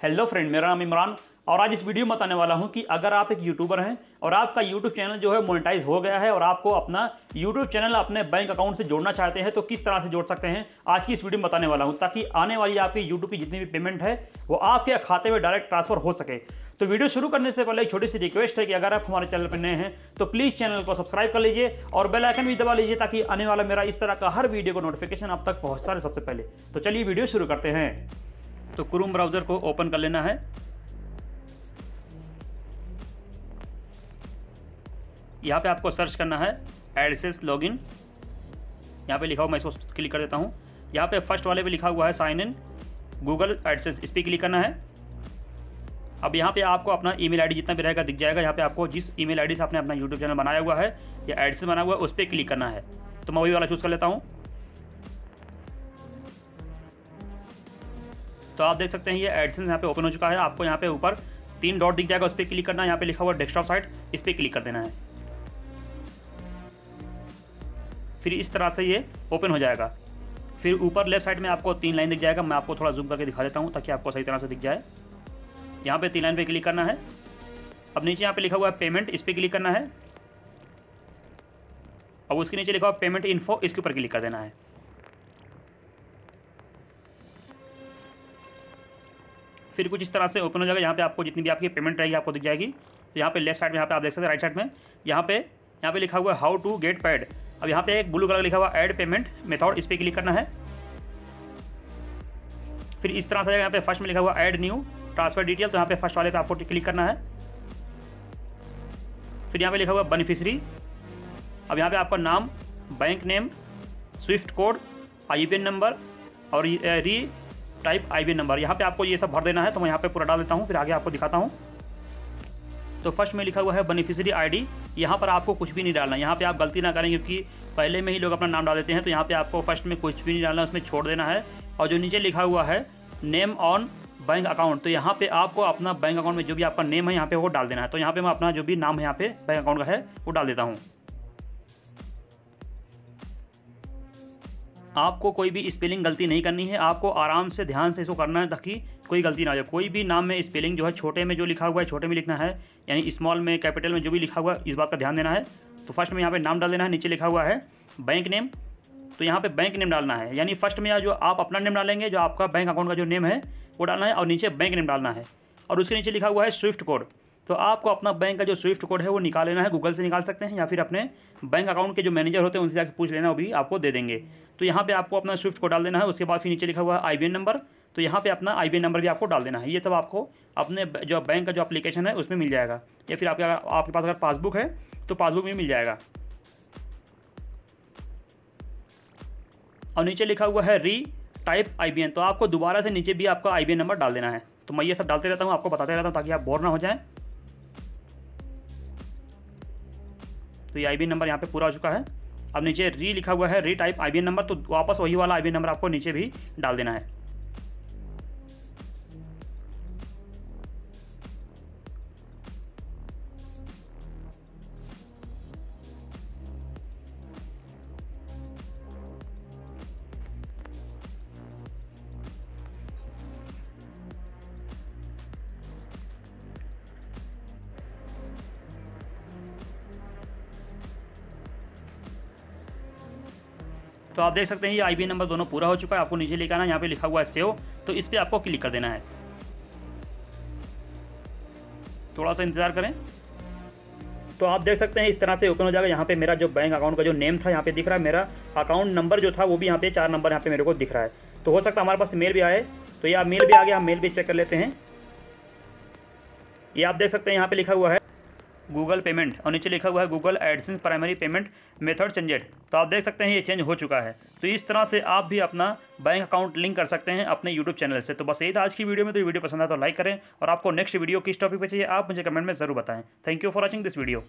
Hello friend मेरा नाम इमरान और आज इस वीडियो में बताने वाला हूँ कि अगर आप एक यूट्यूबर हैं और आपका यूट्यूब चैनल जो है मोनेटाइज हो गया है और आपको अपना यूट्यूब चैनल अपने बैंक अकाउंट से जोड़ना चाहते हैं तो किस तरह से जोड़ सकते हैं? आज की इस वीडियो में बताने वाला हूँ, ताकि आने वाली आपकी यूट्यूब की जितनी भी पेमेंट है, वो आपके खाते में डायरेक्ट ट्रांसफ़र हो सके। तो वीडियो शुरू करने से पहले एक छोटी सी रिक्वेस्ट है कि अगर आप हमारे चैनल पर नए हैं तो प्लीज़ चैनल को सब्सक्राइब कर लीजिए और बेल आइकन भी दबा लीजिए, ताकि आने वाला मेरा इस तरह का हर वीडियो को नोटिफिकेशन आप तक पहुँचता रहे सबसे पहले। तो चलिए वीडियो शुरू करते हैं। तो क्रूम ब्राउज़र को ओपन कर लेना है। यहाँ पे आपको सर्च करना है एडसेस लॉगिन यहाँ पे लिखा हुआ मैं इसको क्लिक कर देता हूँ। यहाँ पे फ़र्स्ट वाले पे लिखा हुआ है साइन इन गूगल एडसेस इस पर क्लिक करना है। अब यहाँ पे आपको अपना ईमेल आईडी जितना भी रहेगा दिख जाएगा। यहाँ पे आपको जिस ईमेल आईडी से आपने अपना यूट्यूब चैनल बनाया हुआ है, या एडसेस बना हुआ है, उस पर क्लिक करना है। तो मैं वही वाला चूज़ कर लेता हूँ। तो आप देख सकते हैं, ये एडसेंस यहाँ पे ओपन हो चुका है। आपको यहाँ पे ऊपर तीन डॉट दिख जाएगा, उस पर क्लिक करना। है यहाँ पे लिखा हुआ डेस्कटॉप साइट इस पर क्लिक कर देना है। फिर इस तरह से ये ओपन हो जाएगा। फिर ऊपर लेफ़्ट साइड में आपको तीन लाइन दिख जाएगा। मैं आपको थोड़ा जूम करके दिखा देता हूँ, ताकि आपको सही तरह से दिख जाए। यहाँ पे तीन लाइन पे क्लिक करना है। अब नीचे यहाँ पे लिखा हुआ है पेमेंट इस पर क्लिक करना है। अब उसके नीचे लिखा हुआ पेमेंट इन्फो इसके ऊपर क्लिक कर देना है। फिर कुछ इस तरह से ओपन हो जाएगा। यहाँ पे आपको जितनी भी आपकी पेमेंट रहेगी, आपको दिख जाएगी। तो यहाँ पे लेफ़्ट साइड में, यहाँ पे आप देख सकते हैं राइट साइड में। यहाँ पे यहाँ पे लिखा हुआ है हाउ टू गेट पैड अब यहाँ पे एक ब्लू कलर लिखा हुआ ऐड पेमेंट मेथड इस पर क्लिक करना है। फिर इस तरह से यहाँ पे फ़र्स्ट में लिखा हुआ एड न्यू ट्रांसफ़र डिटेल तो यहाँ पे फ़र्स्ट वाले पे आपको क्लिक करना है। फिर यहाँ पे लिखा हुआ बेनिफिशरी अब यहाँ पे आपका नाम bank name swift code IPN number और री टाइप आई नंबर यहाँ पे आपको ये सब भर देना है तो मैं यहाँ पे पूरा डाल देता हूँ, फिर आगे आपको दिखाता हूँ। तो फ़र्स्ट में लिखा हुआ है बेनिफिशियरी आईडी यहाँ पर आपको कुछ भी नहीं डालना। यहाँ पे आप गलती ना करें, क्योंकि पहले में ही लोग अपना नाम डाल देते हैं तो यहाँ पे आपको फ़र्स्ट में कुछ भी नहीं डालना, उसमें छोड़ देना है। और जो नीचे लिखा हुआ है नेम ऑन बैंक अकाउंट तो यहाँ पे आपको अपना बैंक अकाउंट में जो भी आपका नेम है, यहाँ पे वो डाल देना है। तो यहाँ पे मैं अपना जो भी नाम है, यहाँ पे बैंक अकाउंट का है, वो डाल देता हूँ। आपको कोई भी स्पेलिंग गलती नहीं करनी है। आपको आराम से ध्यान से इसको करना है ताकि कोई गलती ना हो जाए। कोई भी नाम में स्पेलिंग जो है, छोटे में जो लिखा हुआ है, छोटे में लिखना है, यानी स्मॉल में, कैपिटल में जो भी लिखा हुआ है, इस बात का ध्यान देना है। तो फ़र्स्ट में यहाँ पर नाम डाल देना है, नीचे लिखा हुआ है बैंक नेम। तो यहाँ पे बैंक नेम डालना है। यानी फ़र्स्ट में जो आप अपना नेम डालेंगे, जो आपका बैंक अकाउंट का जो नेम है, वो डालना है और नीचे बैंक नेम डालना है। और उसके नीचे लिखा हुआ है स्विफ्ट कोड। तो आपको अपना बैंक का जो स्विफ्ट कोड है, वो निकाल लेना है गूगल से निकाल सकते हैं या फिर अपने बैंक अकाउंट के जो मैनेजर होते हैं, उनसे जाकर पूछ लेना, वो भी आपको दे देंगे। तो यहाँ पे आपको अपना स्विफ्ट कोड डाल देना है, उसके बाद फिर नीचे लिखा हुआ है आई नंबर तो यहाँ पे अपना आई नंबर भी आपको डाल देना है। ये सब आपको अपने जो बैंक का जो अप्लीकेशन है, उसमें मिल जाएगा। या फिर आपके आपके पास अगर पासबुक है तो पासबुक में मिल जाएगा। और नीचे लिखा हुआ है री टाइप आईबीएन तो आपको दोबारा से नीचे भी आपका आईबीएन नंबर डाल देना है। तो मैं ये सब डालते रहता हूँ, आपको बताते रहता हूँ ताकि आप बोर ना हो जाएँ। तो ये आई नंबर यहाँ पर पूरा हो चुका है। अब नीचे री लिखा हुआ है री टाइप आईबीएन नंबर तो वापस वही वाला आई नंबर आपको नीचे भी डाल देना है। तो आप देख सकते हैं, ये आई नंबर दोनों पूरा हो चुका है, आपको नीचे लिखा आना यहाँ पे लिखा हुआ है सेव तो इस पर आपको क्लिक कर देना है। थोड़ा सा इंतज़ार करें। तो आप देख सकते हैं, इस तरह से ओपन हो जाएगा। यहाँ पे मेरा जो बैंक अकाउंट का जो नेम था, यहाँ पे दिख रहा है, मेरा अकाउंट नंबर जो था, वो भी यहाँ पे चार नंबर यहाँ पे मेरे को दिख रहा है। तो हो सकता है हमारे पास मेल भी आए। तो ये आप मेल भी आ गया, हम मेल भी चेक कर लेते हैं। ये आप देख सकते हैं, यहाँ पे लिखा हुआ है गूगल पेमेंट और नीचे लिखा हुआ है Google AdSense primary payment method changed तो आप देख सकते हैं ये चेंज हो चुका है। तो इस तरह से आप भी अपना बैंक अकाउंट लिंक कर सकते हैं अपने यूट्यूब चैनल से। तो बस यही था आज की वीडियो में। तो वीडियो पसंद आया तो लाइक करें और आपको नेक्स्ट वीडियो किस टॉपिक पर चाहिए, आप मुझे कमेंट में ज़रूर बताएँ। Thank you for watching this video